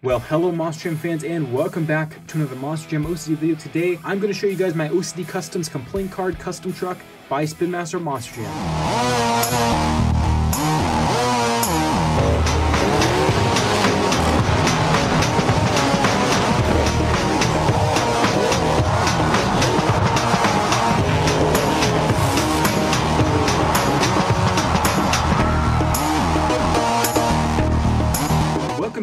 Well, hello Monster Jam fans and welcome back to another Monster Jam OCD video. Today, I'm going to show you guys my OCD Customs Complaint Card Custom Truck by Spin Master Monster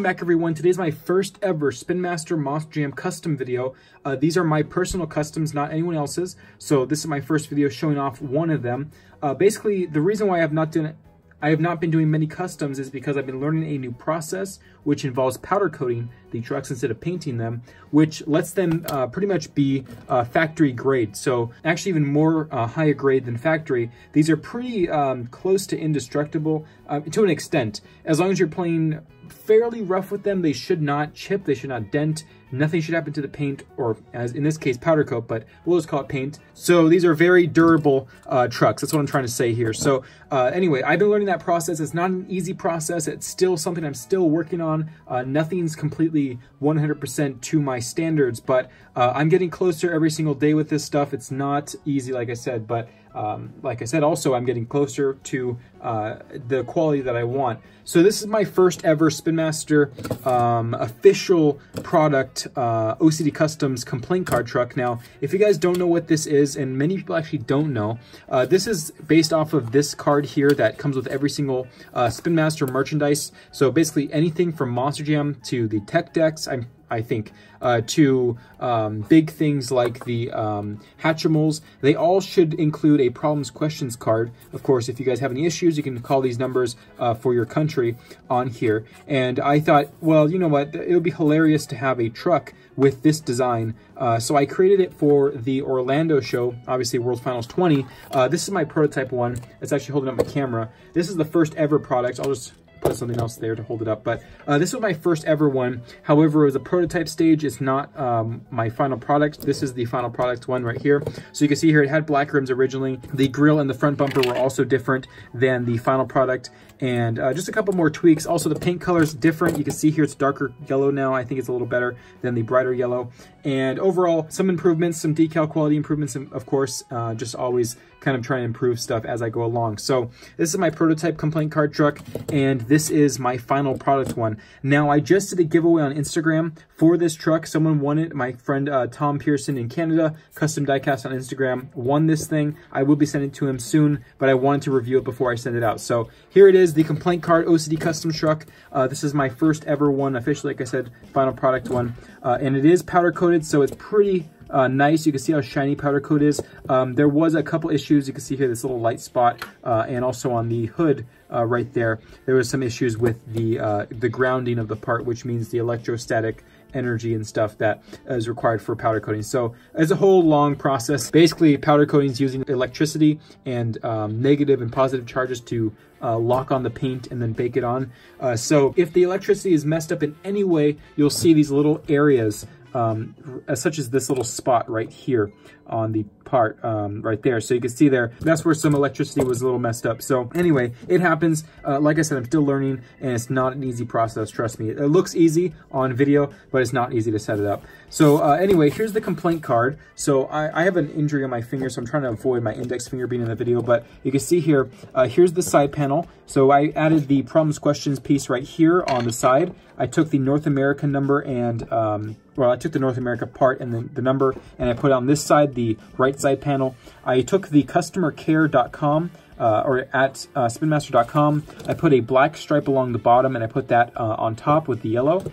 back everyone. Today's my first ever Spin Master Monster Jam custom video. Uh, these are my personal customs, not anyone else's. So this is my first video showing off one of them. Uh, basically, the reason why I have not done I have not been doing many customs is because I've been learning a new process which involves powder coating the trucks instead of painting them, which lets them uh, pretty much be uh, factory grade. So actually even more uh, higher grade than factory. These are pretty um, close to indestructible uh, to an extent. As long as you're playing fairly rough with them, they should not chip, they should not dent, Nothing should happen to the paint, or as in this case, powder coat, but we'll just call it paint. So these are very durable uh, trucks. That's what I'm trying to say here. So uh, anyway, I've been learning that process. It's not an easy process. It's still something I'm still working on. Uh, nothing's completely 100% to my standards, but uh, I'm getting closer every single day with this stuff. It's not easy, like I said, but um, like I said, also I'm getting closer to uh, the quality that I want. So this is my first ever Spin Master um, official product, uh, OCD Customs complaint card truck. Now, if you guys don't know what this is, and many people actually don't know, uh, this is based off of this card here that comes with every single uh, Spin Master merchandise. So basically anything from Monster Jam to the tech decks. I'm I think, uh, to um, big things like the um, Hatchimals. They all should include a problems questions card. Of course, if you guys have any issues, you can call these numbers uh, for your country on here. And I thought, well, you know what? It would be hilarious to have a truck with this design. Uh, so I created it for the Orlando show, obviously World Finals 20. Uh, this is my prototype one. It's actually holding up my camera. This is the first ever product. I'll just put something else there to hold it up. But uh, this was my first ever one. However, it was a prototype stage. It's not um, my final product. This is the final product one right here. So you can see here it had black rims originally. The grill and the front bumper were also different than the final product. And uh, just a couple more tweaks. Also, the paint color is different. You can see here it's darker yellow now. I think it's a little better than the brighter yellow. And overall, some improvements, some decal quality improvements, of course, uh, just always kind of trying to improve stuff as I go along. So this is my prototype complaint card truck, and this is my final product one. Now, I just did a giveaway on Instagram for this truck. Someone won it. My friend uh, Tom Pearson in Canada, Custom Diecast on Instagram, won this thing. I will be sending it to him soon, but I wanted to review it before I send it out. So here it is, the complaint card OCD custom truck. Uh, this is my first ever one, officially, like I said, final product one. Uh, and it is powder coated, so it's pretty uh, nice. You can see how shiny powder coat is. Um, there was a couple issues. You can see here this little light spot uh, and also on the hood uh, right there. There was some issues with the, uh, the grounding of the part, which means the electrostatic energy and stuff that is required for powder coating. So it's a whole long process. Basically, powder coating is using electricity and um, negative and positive charges to uh, lock on the paint and then bake it on. Uh, so if the electricity is messed up in any way, you'll see these little areas um, such as this little spot right here on the part um, right there. So you can see there, that's where some electricity was a little messed up. So anyway, it happens. Uh, like I said, I'm still learning and it's not an easy process, trust me. It looks easy on video, but it's not easy to set it up. So uh, anyway, here's the complaint card. So I, I, have an injury on my finger, so I'm trying to avoid my index finger being in the video, but you can see here, uh, here's the side panel. So I added the problems questions piece right here on the side. I took the North American number and, um, well, I took the North America part and then the number, and I put on this side the right side panel. I took the customercare.com uh, or at uh, spinmaster.com. I put a black stripe along the bottom and I put that uh, on top with the yellow.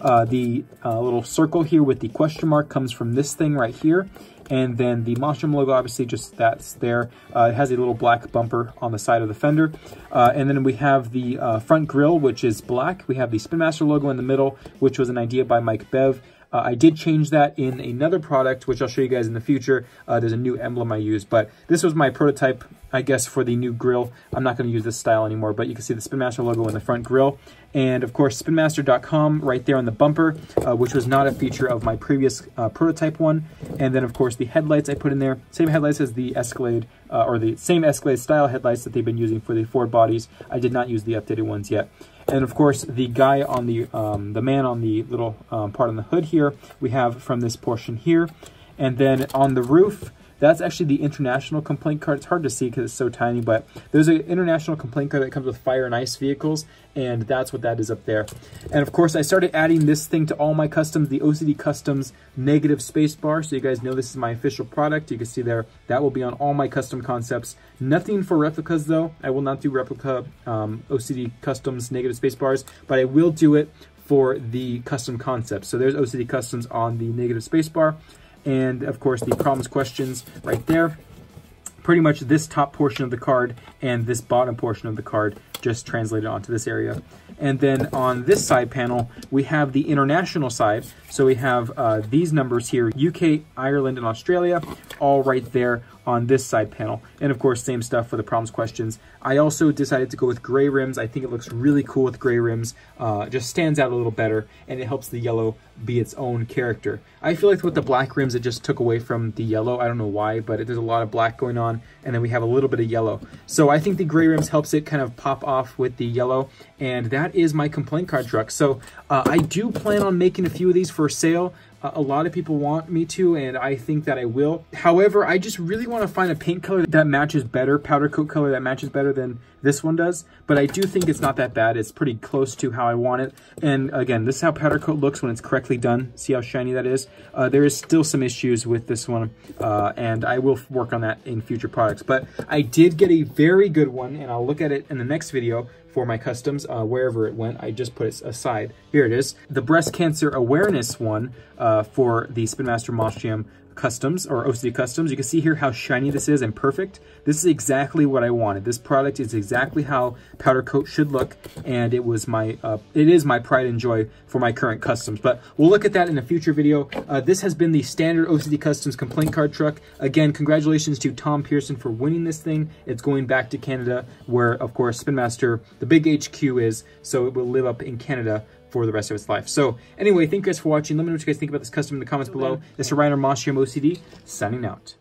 Uh, the uh, little circle here with the question mark comes from this thing right here. And then the Monster logo, obviously just that's there. Uh, it has a little black bumper on the side of the fender. And then we have the front grille, which is black. We have the Spin Master logo in the middle, which was an idea by Mike Bev. Uh, I did change that in another product, which I'll show you guys in the future. Uh, there's a new emblem I use, but this was my prototype, I guess, for the new grill. I'm not going to use this style anymore, but you can see the Spin Master logo in the front grill. And of course, spinmaster.com right there on the bumper, uh, which was not a feature of my previous uh, prototype one. And then of course the headlights I put in there, same headlights as the Escalade, uh, or the same Escalade style headlights that they've been using for the Ford bodies. I did not use the updated ones yet. And of course, the guy on the, um, the man on the little um, part on the hood here, we have from this portion here. And then on the roof, that's actually the international complaint card. It's hard to see because it's so tiny, but there's an international complaint card that comes with fire and ice vehicles, and that's what that is up there. And of course, I started adding this thing to all my customs, the OCD Customs negative space bar, so you guys know this is my official product. You can see there, that will be on all my custom concepts. Nothing for replicas though. I will not do replica um, OCD Customs negative space bars, but I will do it for the custom concepts. So there's OCD Customs on the negative spacebar and of course the problems questions right there. Pretty much this top portion of the card and this bottom portion of the card just translated onto this area. And then on this side panel, we have the international side. So we have uh, these numbers here, UK, Ireland, and Australia, all right there on this side panel. And of course, same stuff for the problems questions. I also decided to go with gray rims. I think it looks really cool with gray rims. Uh, just stands out a little better and it helps the yellow be its own character. I feel like with the black rims, it just took away from the yellow. I don't know why, but it, there's a lot of black going on and then we have a little bit of yellow. So I think the gray rims helps it kind of pop off with the yellow and that is my complaint card truck. So uh, I do plan on making a few of these for sale a lot of people want me to, and I think that I will. However, I just really want to find a paint color that matches better, powder coat color that matches better than this one does. But I do think it's not that bad. It's pretty close to how I want it. And again, this is how powder coat looks when it's correctly done. See how shiny that is? Uh, there is still some issues with this one, uh, and I will work on that in future products. But I did get a very good one, and I'll look at it in the next video for my customs, uh, wherever it went. I just put it aside. Here it is. The breast cancer awareness one uh, for the Spin Master Monster Jam Customs or OCD Customs. You can see here how shiny this is and perfect. This is exactly what I wanted. This product is exactly how powder coat should look, and it was my, uh, it is my pride and joy for my current customs. But we'll look at that in a future video. Uh, this has been the standard OCD Customs complaint card truck. Again, congratulations to Tom Pearson for winning this thing. It's going back to Canada, where of course Spin Master, the big HQ is, so it will live up in Canada for the rest of its life. So anyway, thank you guys for watching. Let me know what you guys think about this custom in the comments below. This is Ryan or Moss OCD, signing out.